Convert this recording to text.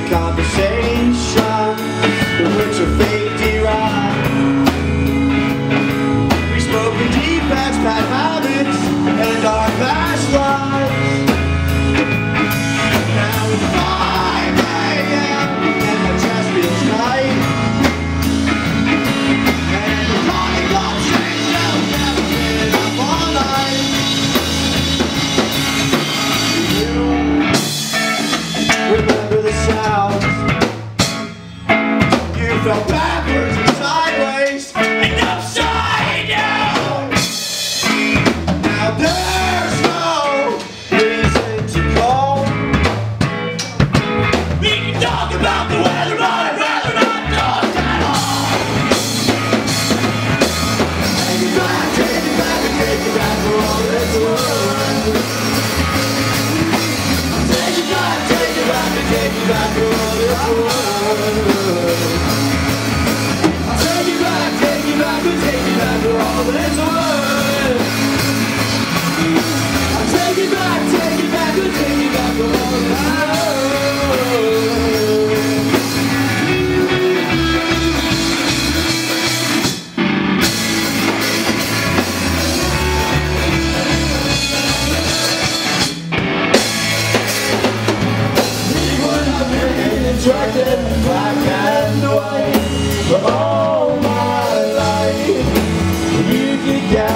the conversation in which backwards and sideways and upside down. Now there's no reason to call. We can talk about the weather, but I'd rather not talk at all. Take it back, take it back, and take it back for all it's worth. you.